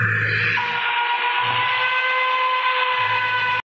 Música